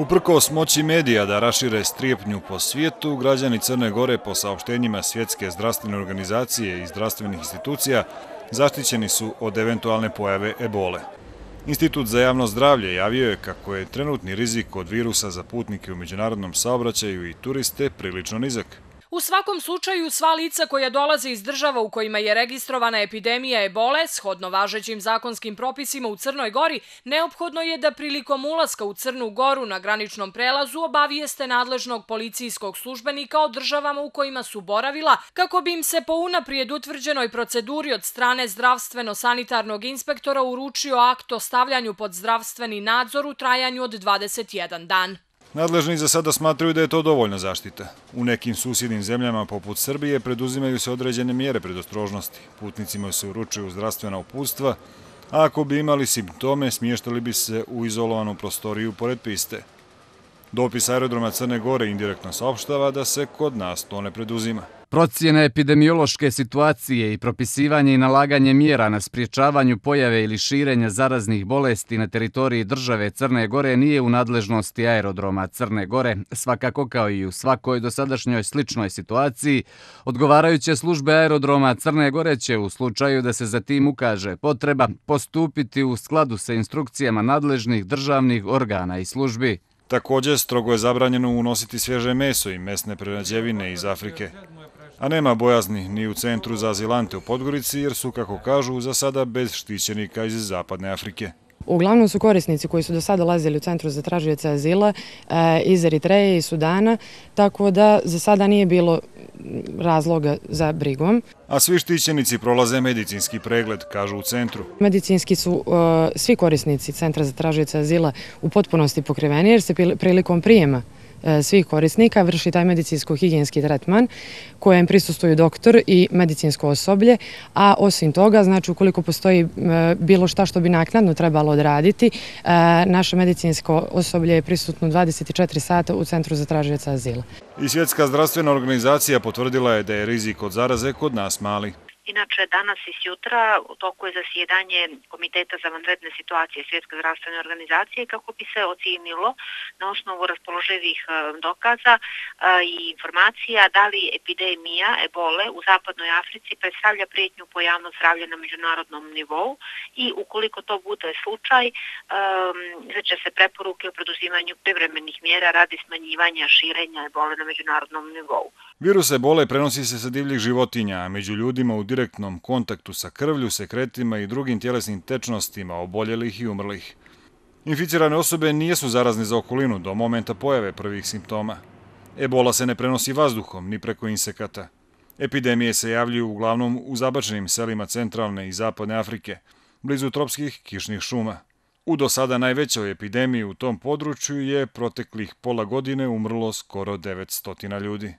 Uprko smoći medija da rašire strijepnju po svijetu, građani Crne Gore po saopštenjima Svjetske zdravstvene organizacije i zdravstvenih institucija zaštićeni su od eventualne pojave ebole. Institut za javno zdravlje javio je kako je trenutni rizik od virusa za putnike u međunarodnom saobraćaju i turiste prilično nizak. U svakom slučaju, sva lica koja dolaze iz država u kojima je registrovana epidemija ebole, shodno važećim zakonskim propisima u Crnoj Gori, neophodno je da prilikom ulaska u Crnu Goru na graničnom prelazu obavijeste nadležnog policijskog službenika o državama u kojima su boravila, kako bi im se po unaprijed utvrđenoj proceduri od strane zdravstveno-sanitarnog inspektora uručio akt o stavljanju pod zdravstveni nadzor u trajanju od 21 dan. Nadležni za sada smatraju da je to dovoljna zaštita. U nekim susjednim zemljama poput Srbije preduzimaju se određene mjere predostrožnosti. Putnicima se uručuju zdravstvena uputstva, a ako bi imali simptome, smještali bi se u izolovanu prostoriju pored piste. Dopis aerodroma Crne Gore indirektno saopštava da se kod nas to ne preduzima. Procijena epidemiološke situacije i propisivanje i nalaganje mjera na spriječavanju pojave ili širenja zaraznih bolesti na teritoriji države Crne Gore nije u nadležnosti aerodroma Crne Gore, svakako kao i u svakoj dosadašnjoj sličnoj situaciji. Odgovarajuće službe aerodroma Crne Gore će u slučaju da se za tim ukaže potreba postupiti u skladu sa instrukcijama nadležnih državnih organa i službi. Također, strogo je zabranjeno unositi svježe meso i mesne prerađevine iz Afrike. A nema bojazni ni u centru za azilante u Podgorici, jer su, kako kažu, za sada bez štićenika iz Zapadne Afrike. Uglavnom su korisnici koji su do sada lazili u centru za tražioce azila eh, iz Eritreje i Sudana, tako da za sada nije bilo razloga za brigom. A svi štićenici prolaze medicinski pregled, kažu u centru. Medicinski su eh, svi korisnici centra za tražioce azila u potpunosti pokriveni, jer se prilikom prijema E, svih korisnika vrši taj medicinsko-higijenski tretman kojem prisustuju doktor i medicinsko osoblje, a osim toga, znači ukoliko postoji e, bilo šta što bi naknadno trebalo odraditi, e, naše medicinsko osoblje je prisutno 24 sata u Centru za tražioca azila. I Svjetska zdravstvena organizacija potvrdila je da je rizik od zaraze kod nas mali. Inače, danas i sjutra u toku je zasjedanje Komiteta za vanredne situacije Svjetske zdravstvene organizacije kako bi se ocijenilo na osnovu raspoloživih e, dokaza e, i informacija da li epidemija ebole u zapadnoj Africi predstavlja prijetnju po javno zdravlje na međunarodnom nivou i ukoliko to bude slučaj, e, izreće se preporuke o preduzimanju privremenih mjera radi smanjivanja širenja ebole na međunarodnom nivou. Virus ebole prenosi se sa divljih životinja, a među ljudima u direktnom kontaktu sa krvlju, sekretima i drugim tjelesnim tečnostima oboljelih i umrlih. Inficirane osobe nijesu zarazne za okolinu do momenta pojave prvih simptoma. Ebola se ne prenosi vazduhom ni preko insekata. Epidemije se javljuju uglavnom u zabačenim selima centralne i zapadne Afrike, blizu tropskih kišnih šuma. U do sada najvećoj epidemiji u tom području je proteklih pola godine umrlo skoro 900 ljudi.